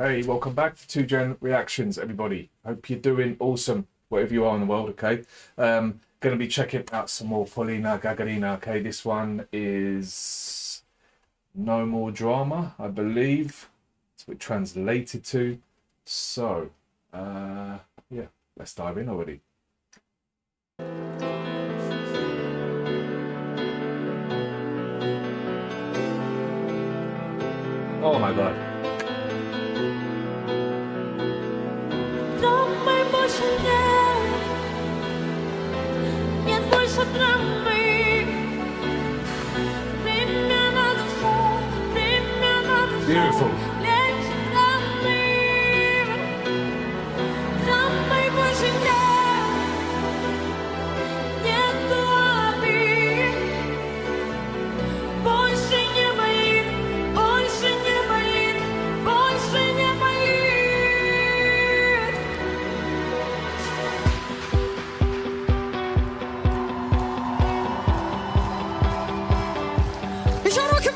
Hey, welcome back to Two Gen Reactions, everybody. Hope you're doing awesome, wherever you are in the world, okay? Um, gonna be checking out some more Polina Gagarina, okay? This one is No More Drama, I believe. That's what it translated to. So, uh, yeah, let's dive in already. Oh my god. Beautiful.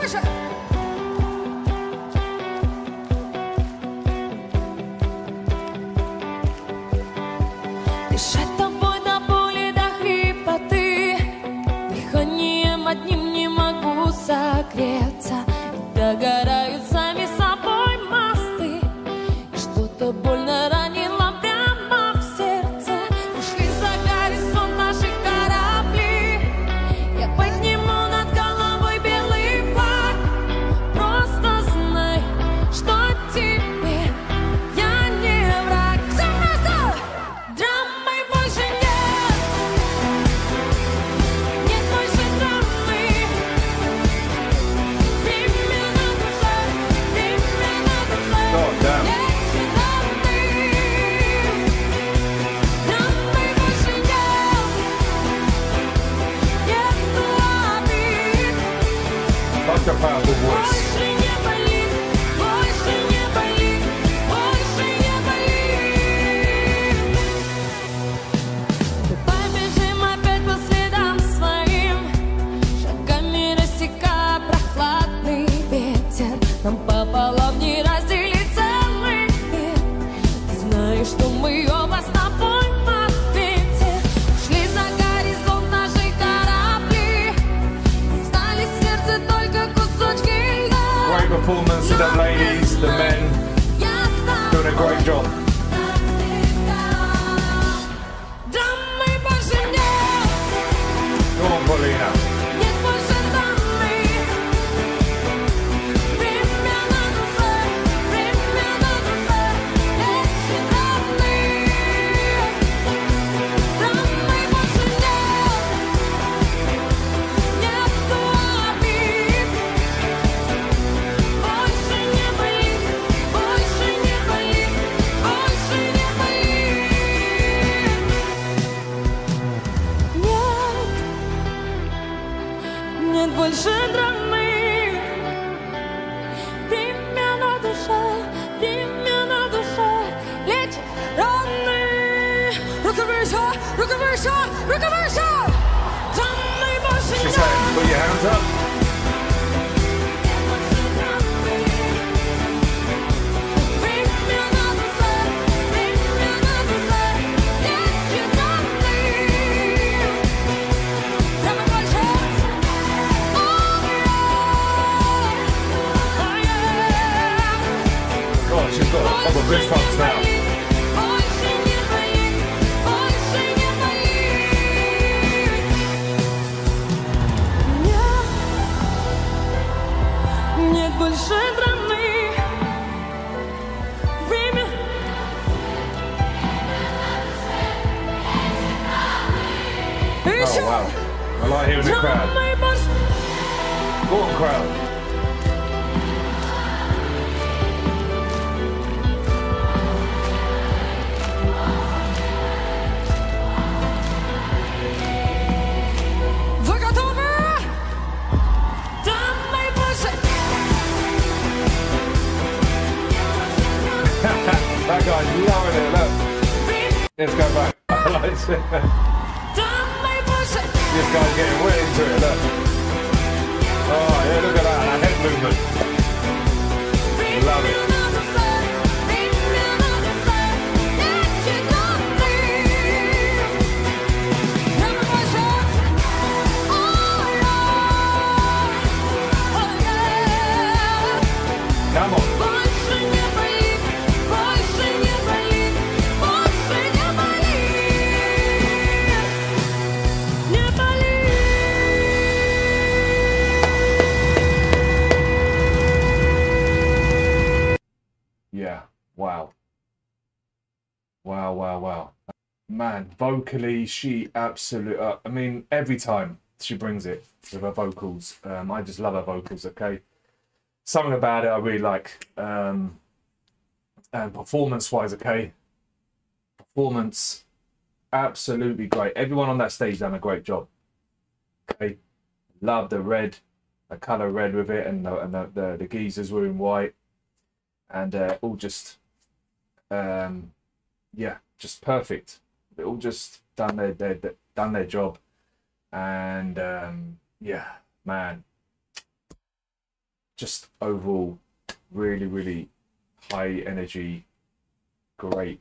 开始 Great performance to the ladies, the men, doing a great job. reversal, reversal. She's saying, put your hands up. She's got a proper bridge pumps now. Нет, нет больше драмы. Время Oh, wow. I like hearing the crowd. Драмы больше Go on, crowd. That guy's loving it, look. Let's go back. this guy's getting well into it, look. Oh, yeah, look at that, that head movement. Love it. Wow, wow, wow. Wow. Man, vocally, she absolute. Uh, I mean, every time she brings it with her vocals, um, I just love her vocals. Okay, something about it I really like. Um, and performance-wise, okay, performance absolutely great. Everyone on that stage done a great job. Okay, love the red, the color red with it, and the and the, the, the geezers were in white, and uh, all just, um, yeah, just perfect. They all just done their, their, their done their job, and um, yeah, man, just overall, really, really high energy, great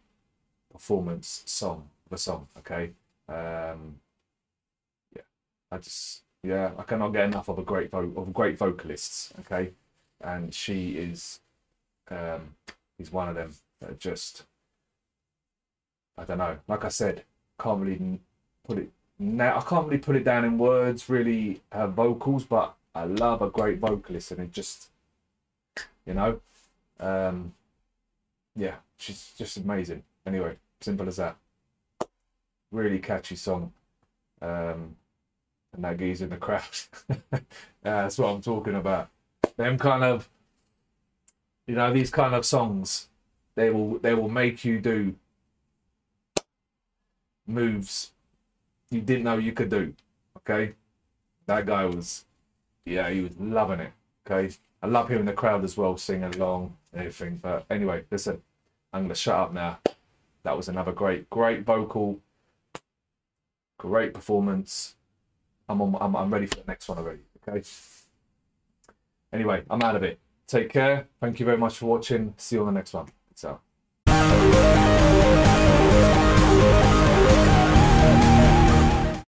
performance song the song. Okay, um, yeah, I just yeah, I cannot get enough of a great vo- of great vocalists. Okay, and she is um, is one of them that just I don't know. Like I said, can't really put it now. I can't really put it down in words. Really, her vocals, but I love a great vocalist, and it just you know, um, yeah, she's just amazing. Anyway, simple as that really catchy song. Um, and that geezer in the crowd. that's what I'm talking about. Them kind of, you know, these kind of songs, they will they will make you do moves you didn't know you could do. Okay, that guy was, yeah, he was loving it. Okay, I love hearing the crowd as well singing along and everything. But anyway, listen, I'm gonna shut up now. That was another great, great vocal Great performance. I'm on, I'm, I'm ready for the next one already. Okay. Anyway, I'm out of it. Take care. Thank you very much for watching. See you on the next one. Ciao.